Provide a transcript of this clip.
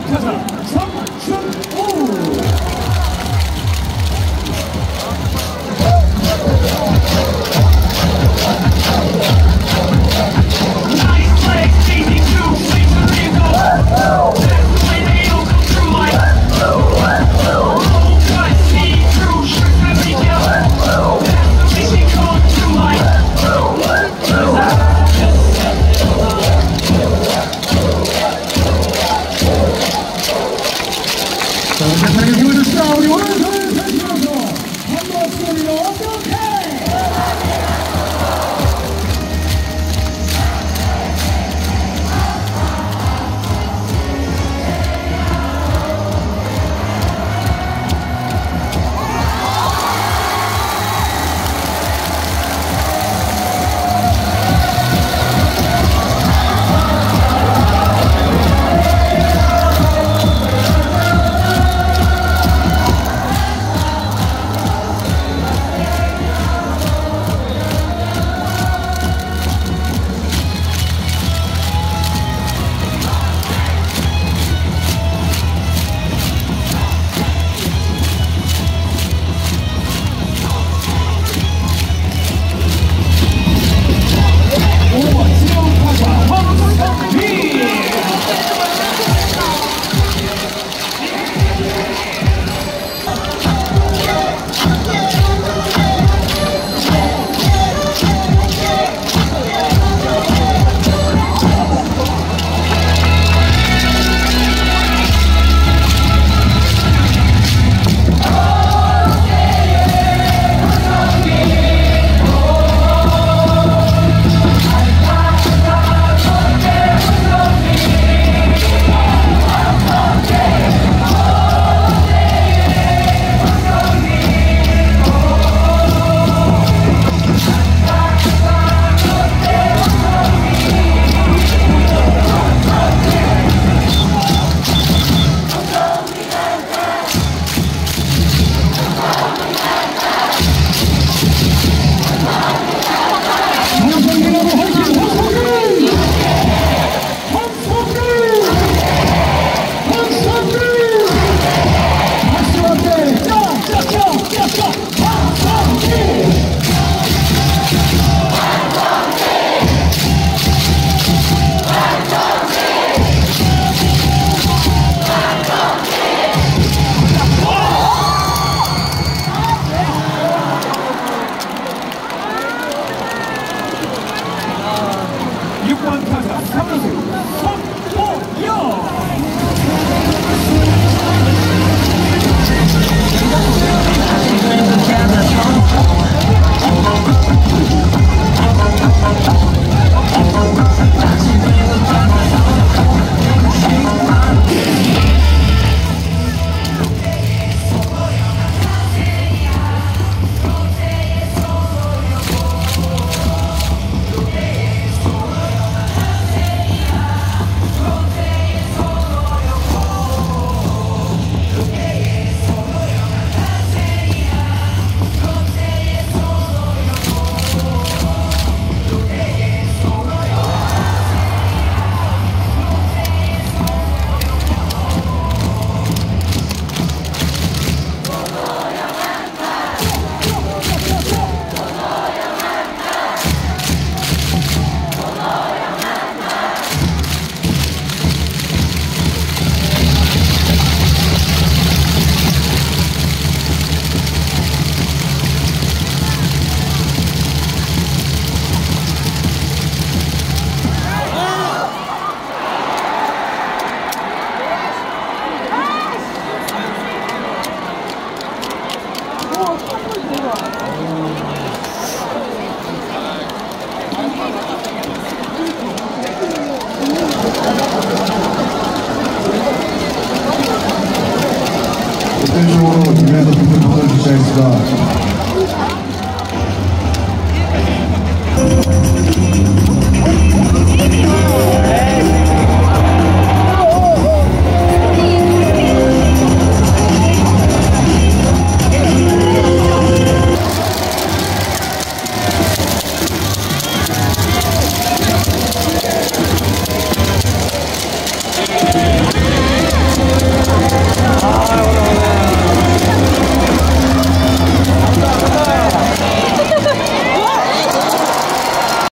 타자 성춘우 one time. How is it? in the world, you have the knowledge God.